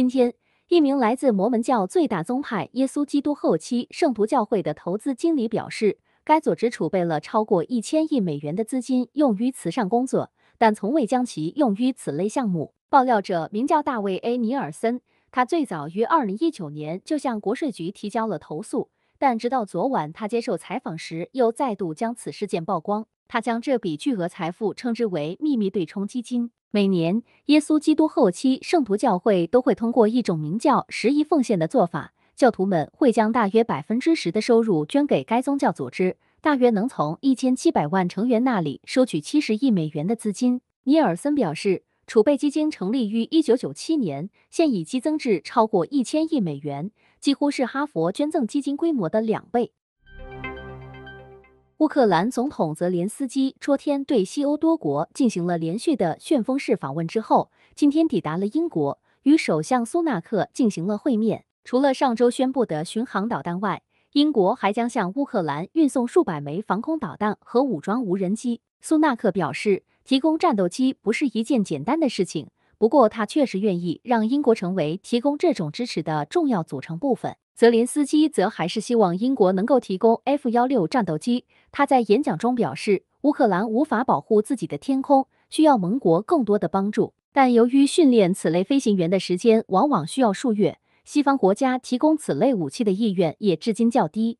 今天，一名来自摩门教最大宗派耶稣基督后期圣徒教会的投资经理表示，该组织储备了超过一千亿美元的资金用于慈善工作，但从未将其用于此类项目。爆料者名叫大卫 ·A· 尼尔森，他最早于二零一九年就向国税局提交了投诉，但直到昨晚他接受采访时又再度将此事件曝光。他将这笔巨额财富称之为秘密对冲基金。每年，耶稣基督后期圣徒教会都会通过一种名叫十亿奉献的做法，教徒们会将大约百分之十的收入捐给该宗教组织，大约能从一千七百万成员那里收取七十亿美元的资金。尼尔森表示，储备基金成立于一九九七年，现已激增至超过一千亿美元，几乎是哈佛捐赠基金规模的两倍。乌克兰总统泽连斯基昨天对西欧多国进行了连续的旋风式访问之后，今天抵达了英国，与首相苏纳克进行了会面。除了上周宣布的巡航导弹外，英国还将向乌克兰运送数百枚防空导弹和武装无人机。苏纳克表示，提供战斗机不是一件简单的事情，不过他确实愿意让英国成为提供这种支持的重要组成部分。泽连斯基则还是希望英国能够提供 F 幺六战斗机。他在演讲中表示，乌克兰无法保护自己的天空，需要盟国更多的帮助。但由于训练此类飞行员的时间往往需要数月，西方国家提供此类武器的意愿也至今较低。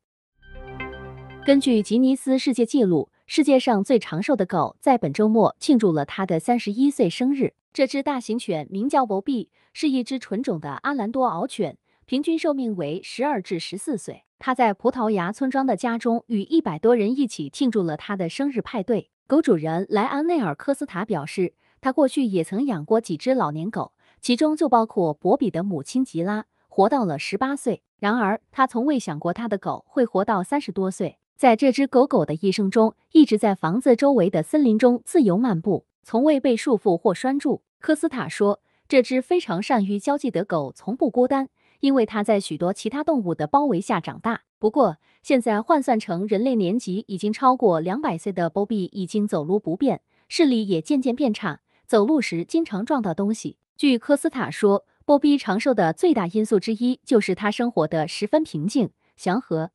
根据吉尼斯世界纪录，世界上最长寿的狗在本周末庆祝了它的三十一岁生日。这只大型犬名叫博比，是一只纯种的阿兰多獒犬。平均寿命为十二至十四岁。他在葡萄牙村庄的家中与一百多人一起庆祝了他的生日派对。狗主人莱安内尔科斯塔表示，他过去也曾养过几只老年狗，其中就包括博比的母亲吉拉，活到了十八岁。然而，他从未想过他的狗会活到三十多岁。在这只狗狗的一生中，一直在房子周围的森林中自由漫步，从未被束缚或拴住。科斯塔说，这只非常善于交际的狗从不孤单。因为它在许多其他动物的包围下长大。不过，现在换算成人类年纪已经超过两百岁的波比已经走路不便，视力也渐渐变差，走路时经常撞到东西。据科斯塔说，波比长寿的最大因素之一就是他生活的十分平静祥和。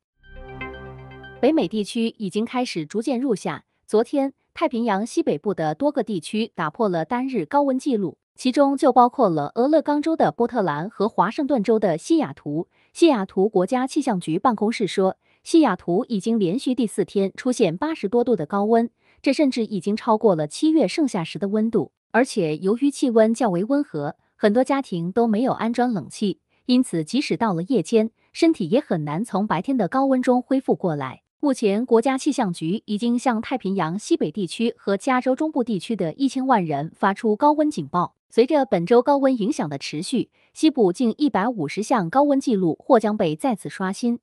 北美地区已经开始逐渐入夏。昨天，太平洋西北部的多个地区打破了单日高温记录。其中就包括了俄勒冈州的波特兰和华盛顿州的西雅图。西雅图国家气象局办公室说，西雅图已经连续第四天出现八十多度的高温，这甚至已经超过了七月盛夏时的温度。而且由于气温较为温和，很多家庭都没有安装冷气，因此即使到了夜间，身体也很难从白天的高温中恢复过来。目前，国家气象局已经向太平洋西北地区和加州中部地区的一千万人发出高温警报。随着本周高温影响的持续，西部近一百五十项高温记录或将被再次刷新。